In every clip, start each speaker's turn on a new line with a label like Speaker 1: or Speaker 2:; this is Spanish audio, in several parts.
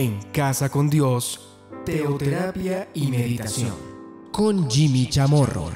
Speaker 1: En Casa con Dios, Teoterapia y Meditación. Con Jimmy Chamorro.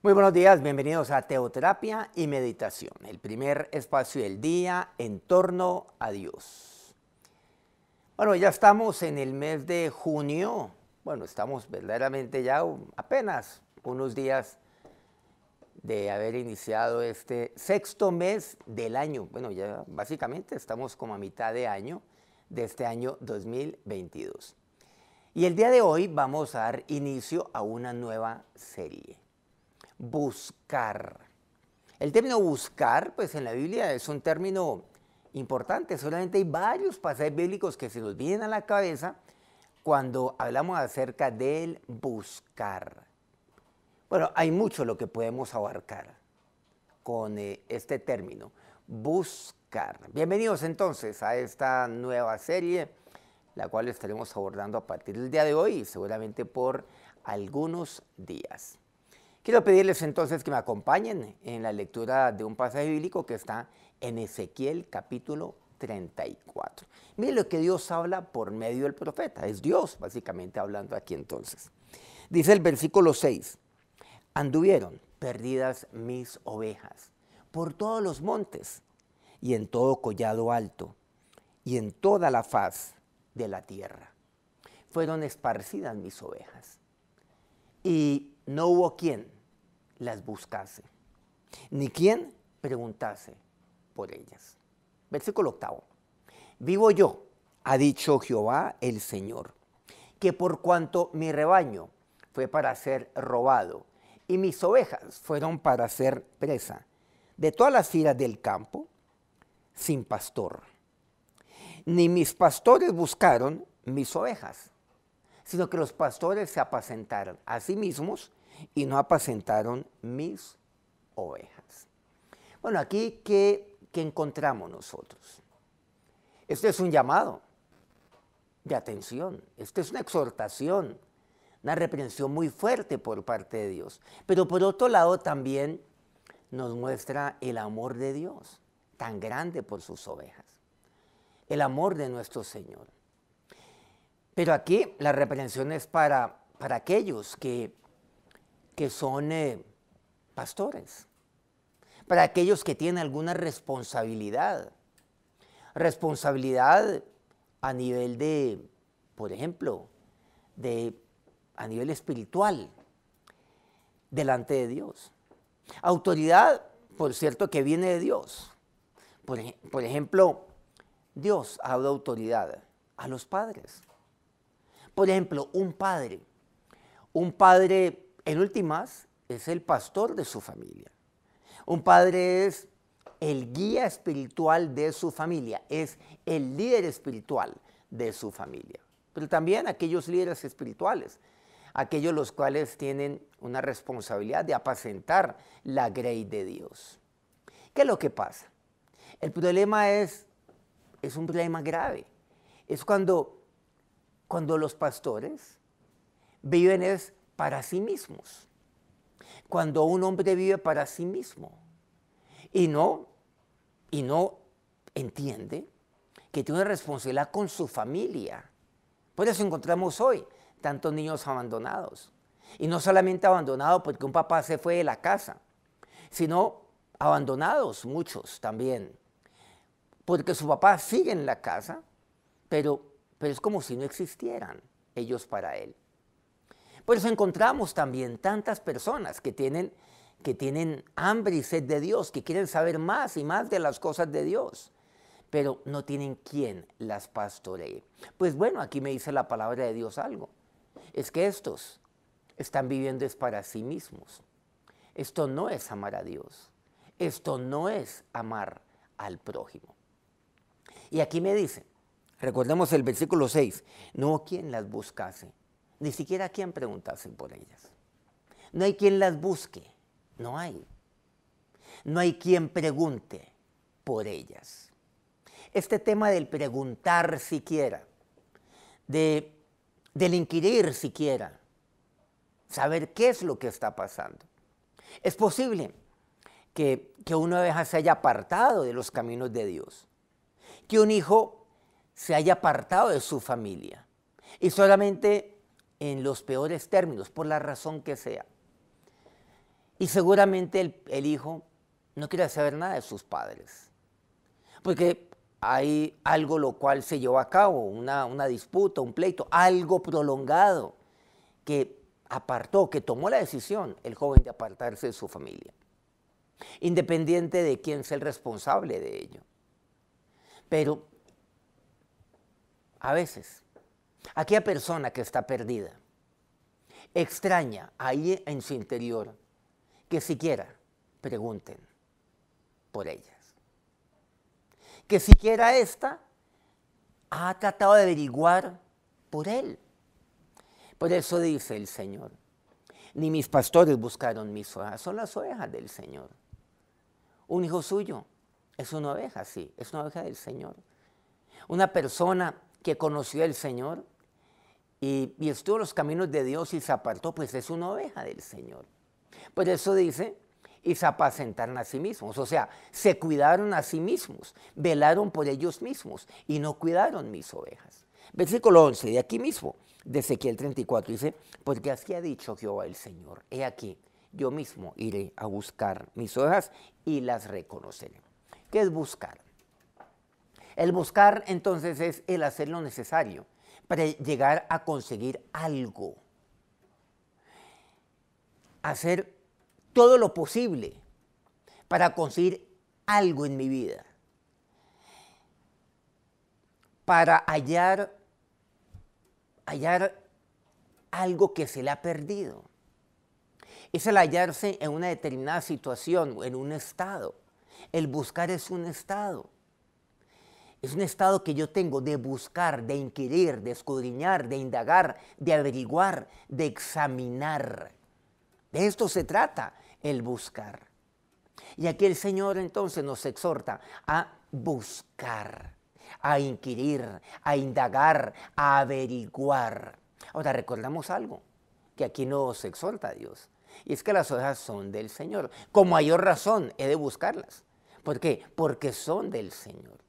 Speaker 2: Muy buenos días, bienvenidos a Teoterapia y Meditación, el primer espacio del día en torno a Dios. Bueno, ya estamos en el mes de junio, bueno, estamos verdaderamente ya apenas unos días de haber iniciado este sexto mes del año. Bueno, ya básicamente estamos como a mitad de año de este año 2022. Y el día de hoy vamos a dar inicio a una nueva serie. Buscar. El término buscar, pues en la Biblia es un término importante. Solamente hay varios pasajes bíblicos que se nos vienen a la cabeza cuando hablamos acerca del buscar. Bueno, hay mucho lo que podemos abarcar con eh, este término, buscar. Bienvenidos entonces a esta nueva serie, la cual estaremos abordando a partir del día de hoy y seguramente por algunos días. Quiero pedirles entonces que me acompañen en la lectura de un pasaje bíblico que está en Ezequiel capítulo 34. Miren lo que Dios habla por medio del profeta, es Dios básicamente hablando aquí entonces. Dice el versículo 6, anduvieron perdidas mis ovejas por todos los montes y en todo collado alto y en toda la faz de la tierra. Fueron esparcidas mis ovejas y no hubo quien las buscase, ni quien preguntase por ellas. Versículo octavo. Vivo yo, ha dicho Jehová el Señor, que por cuanto mi rebaño fue para ser robado y mis ovejas fueron para ser presa de todas las filas del campo, sin pastor. Ni mis pastores buscaron mis ovejas, sino que los pastores se apacentaron a sí mismos y no apacentaron mis ovejas. Bueno, aquí, ¿qué, qué encontramos nosotros? Este es un llamado de atención, esta es una exhortación una reprensión muy fuerte por parte de Dios. Pero por otro lado también nos muestra el amor de Dios, tan grande por sus ovejas. El amor de nuestro Señor. Pero aquí la reprensión es para, para aquellos que, que son eh, pastores, para aquellos que tienen alguna responsabilidad. Responsabilidad a nivel de, por ejemplo, de a nivel espiritual delante de Dios. Autoridad, por cierto, que viene de Dios. Por, ejemplo, Dios ha dado autoridad a los padres. Por ejemplo, un padre. Un padre, en últimas, es el pastor de su familia. Un padre es el guía espiritual de su familia, es el líder espiritual de su familia. Pero también aquellos líderes espirituales aquellos los cuales tienen una responsabilidad de apacentar la grey de Dios. ¿Qué es lo que pasa? El problema es, es un problema grave. Es cuando, cuando los pastores viven es para sí mismos. Cuando un hombre vive para sí mismo y no, y no entiende que tiene una responsabilidad con su familia. Por eso encontramos hoy tantos niños abandonados. Y no solamente abandonados porque un papá se fue de la casa, sino abandonados muchos también. Porque su papá sigue en la casa, pero, pero es como si no existieran ellos para él. Por eso encontramos también tantas personas que tienen, que tienen hambre y sed de Dios, que quieren saber más y más de las cosas de Dios, pero no tienen quien las pastoree. Pues bueno, aquí me dice la palabra de Dios algo es que estos están viviendo es para sí mismos. Esto no es amar a Dios. Esto no es amar al prójimo. Y aquí me dice, recordemos el versículo 6, no quien las buscase, ni siquiera quien preguntase por ellas. No hay quien las busque, no hay. No hay quien pregunte por ellas. Este tema del preguntar siquiera, de del inquirir siquiera, saber qué es lo que está pasando. Es posible que, que una oveja se haya apartado de los caminos de Dios, que un hijo se haya apartado de su familia y solamente en los peores términos, por la razón que sea. Y seguramente el, hijo no quiere saber nada de sus padres, porque hay algo lo cual se llevó a cabo, una, una disputa, un pleito, algo prolongado que apartó, que tomó la decisión el joven de apartarse de su familia, independiente de quién sea el responsable de ello. Pero a veces, aquella persona que está perdida, extraña ahí en su interior que siquiera pregunten por ellas. Que siquiera ésta ha tratado de averiguar por él. Por eso dice el Señor, ni mis pastores buscaron mis ovejas, son las ovejas del Señor. Un hijo suyo es una oveja, sí, es una oveja del Señor. Una persona que conoció al Señor y, estuvo en los caminos de Dios y se apartó, pues es una oveja del Señor. Por eso dice, y se apacentaron a sí mismos. O sea, se cuidaron a sí mismos, velaron por ellos mismos y no cuidaron mis ovejas. Versículo 11, de aquí mismo, de Ezequiel 34, dice, porque así ha dicho Jehová el Señor, he aquí, yo mismo iré a buscar mis ovejas y las reconoceré. ¿Qué es buscar? El buscar entonces es el hacer lo necesario para llegar a conseguir algo. Hacer todo lo posible para conseguir algo en mi vida. Para hallar, hallar algo que se le ha perdido. Es el hallarse en una determinada situación, en un estado. El buscar es un estado. Es un estado que yo tengo de buscar, de inquirir, de escudriñar, de indagar, de averiguar, de examinar. De esto se trata el buscar. Y aquí el Señor entonces nos exhorta a buscar, a inquirir, a indagar, a averiguar. Ahora recordamos algo que aquí nos exhorta Dios. Y es que las ovejas son del Señor. Con mayor razón he de buscarlas. ¿Por qué? Porque son del Señor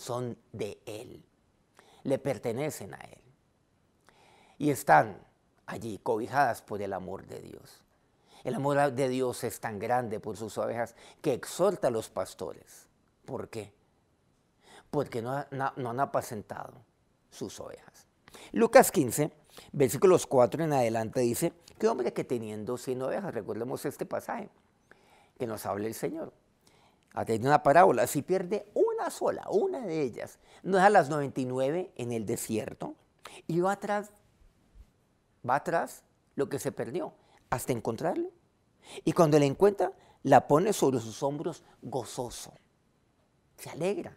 Speaker 2: son de Él, le pertenecen a Él. Y están allí cobijadas por el amor de Dios. El amor de Dios es tan grande por sus ovejas que exhorta a los pastores. ¿Por qué? Porque no, no han apacentado sus ovejas. Lucas 15, versículos 4 en adelante dice, que hombre que teniendo 100 ovejas, recordemos este pasaje que nos habla el Señor, ha tenido una parábola, si pierde una sola, una de ellas, no deja las 99 en el desierto y va atrás, va atrás lo que se perdió hasta encontrarlo. Y cuando la encuentra, la pone sobre sus hombros gozoso, se alegra.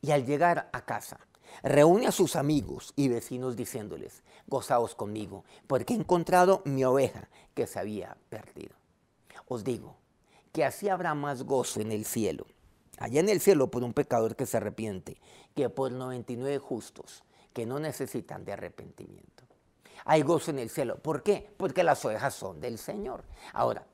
Speaker 2: Y al llegar a casa, reúne a sus amigos y vecinos diciéndoles, gozaos conmigo, porque he encontrado mi oveja que se había perdido. Os digo, que así habrá más gozo en el cielo, allá en el cielo por un pecador que se arrepiente, que por 99 justos que no necesitan de arrepentimiento. Hay gozo en el cielo. ¿Por qué? Porque las ovejas son del Señor. Ahora,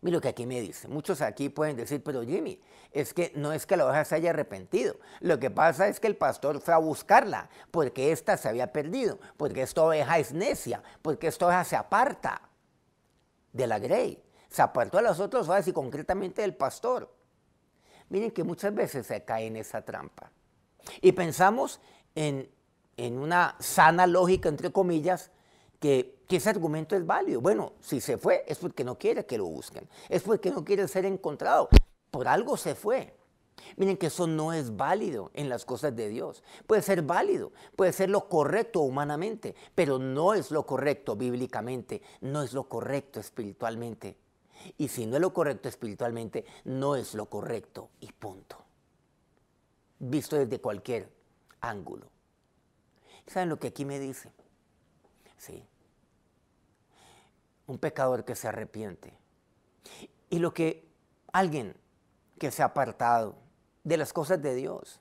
Speaker 2: mira lo que aquí me dice. Muchos aquí pueden decir, pero Jimmy, es que no es que la oveja se haya arrepentido. Lo que pasa es que el pastor fue a buscarla porque ésta se había perdido, porque esta oveja es necia, porque esta oveja se aparta de la grey se apartó a las otras ovejas y concretamente del pastor. Miren que muchas veces se cae en esa trampa. Y pensamos en, una sana lógica, entre comillas, que, ese argumento es válido. Bueno, si se fue es porque no quiere que lo busquen, es porque no quiere ser encontrado. Por algo se fue. Miren que eso no es válido en las cosas de Dios. Puede ser válido, puede ser lo correcto humanamente, pero no es lo correcto bíblicamente, no es lo correcto espiritualmente. Y si no es lo correcto espiritualmente, no es lo correcto y punto. Visto desde cualquier ángulo. ¿Saben lo que aquí me dice? Sí. Un pecador que se arrepiente. Y lo que alguien que se ha apartado de las cosas de Dios,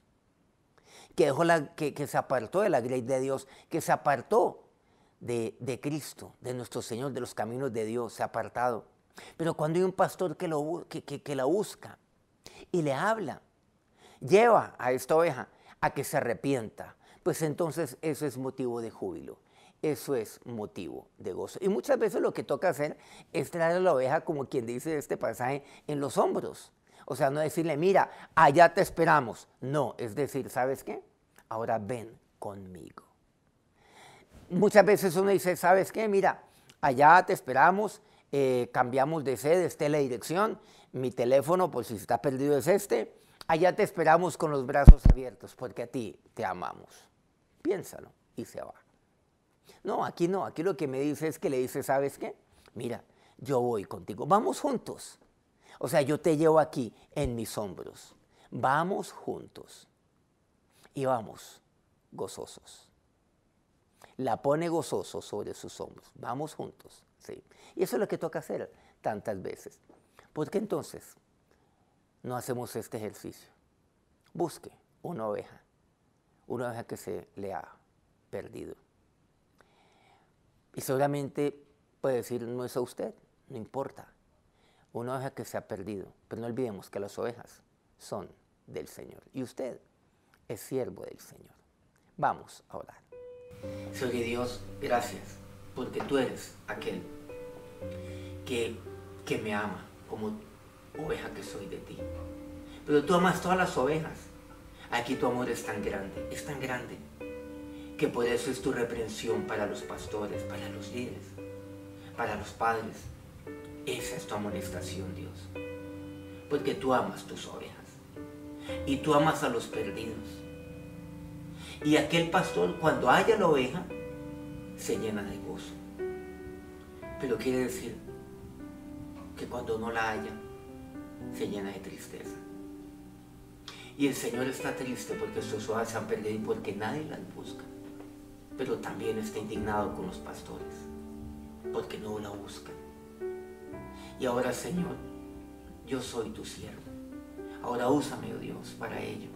Speaker 2: que, dejó la, que, se apartó de la ley de Dios, que se apartó de, de Cristo, de nuestro Señor, de los caminos de Dios, se ha apartado pero cuando hay un pastor que, lo, que, la busca y le habla, lleva a esta oveja a que se arrepienta, pues entonces eso es motivo de júbilo. Eso es motivo de gozo. Y muchas veces lo que toca hacer es traer a la oveja, como quien dice este pasaje, en los hombros. O sea, no decirle, mira, allá te esperamos. No, es decir, ¿sabes qué? Ahora ven conmigo. Muchas veces uno dice, ¿sabes qué? Mira, allá te esperamos, eh, cambiamos de sede, esté la dirección, mi teléfono, por si está perdido, es este. Allá te esperamos con los brazos abiertos, porque a ti te amamos. Piénsalo y se va. No, aquí no, aquí lo que me dice es que le dice, ¿sabes qué? Mira, yo voy contigo, vamos juntos. O sea, yo te llevo aquí en mis hombros. Vamos juntos. Y vamos gozosos. La pone gozoso sobre sus hombros. Vamos juntos. ¿sí? Y eso es lo que toca hacer tantas veces. ¿Por qué entonces no hacemos este ejercicio? Busque una oveja, una oveja que se le ha perdido. Y seguramente puede decir, no es a usted, no importa. Una oveja que se ha perdido. Pero no olvidemos que las ovejas son del Señor. Y usted es siervo del Señor. Vamos a orar. Señor Dios, gracias, porque tú eres aquel que, que me ama como oveja que soy de ti. Pero tú amas todas las ovejas. Aquí tu amor es tan grande, es tan grande, que por eso es tu reprensión para los pastores, para los líderes, para los padres. Esa es tu amonestación, Dios. Porque tú amas tus ovejas. Y tú amas a los perdidos. Y aquel pastor, cuando haya la oveja, se llena de gozo. Pero quiere decir que cuando no la haya, se llena de tristeza. Y el Señor está triste porque sus ovejas se han perdido y porque nadie las busca. Pero también está indignado con los pastores porque no la buscan. Y ahora, Señor, yo soy tu siervo. Ahora úsame, oh Dios, para ello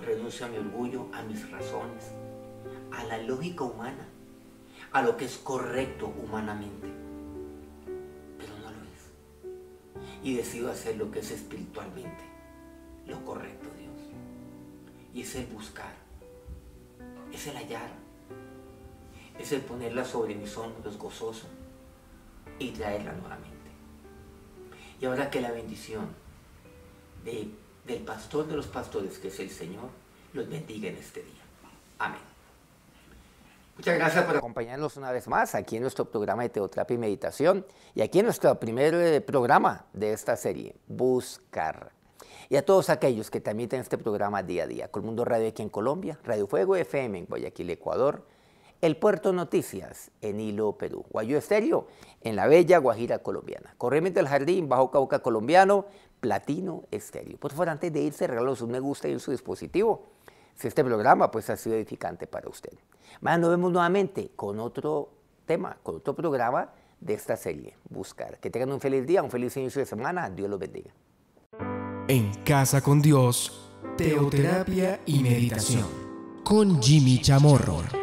Speaker 2: renuncio a mi orgullo, a mis razones, a la lógica humana, a lo que es correcto humanamente. Pero no lo es. Y decido hacer lo que es espiritualmente lo correcto, Dios. Y es el buscar, es el hallar, es el ponerla sobre mis hombros gozoso y traerla nuevamente. Y ahora que la bendición de del pastor de los pastores, que es el Señor, los bendiga en este día. Amén. Muchas gracias por acompañarnos una vez más aquí en nuestro programa de Teoterapia y Meditación y aquí en nuestro primer eh, programa de esta serie, Buscar. Y a todos aquellos que transmiten este programa día a día, Colmundo Radio aquí en Colombia, Radio Fuego FM en Guayaquil, Ecuador, El Puerto Noticias en Hilo, Perú, Guayo Estéreo en la bella Guajira colombiana, Corrientes del Jardín, Bajo Cauca colombiano, Platino Estéreo. Por favor, antes de irse, regalos un me gusta en su dispositivo. Si este programa pues, ha sido edificante para usted. Mañana nos vemos nuevamente con otro tema, con otro programa de esta serie, Buscar. Que tengan un feliz día, un feliz inicio de semana. Dios los bendiga.
Speaker 1: En Casa con Dios, Teoterapia y Meditación. Con Jimmy Chamorro.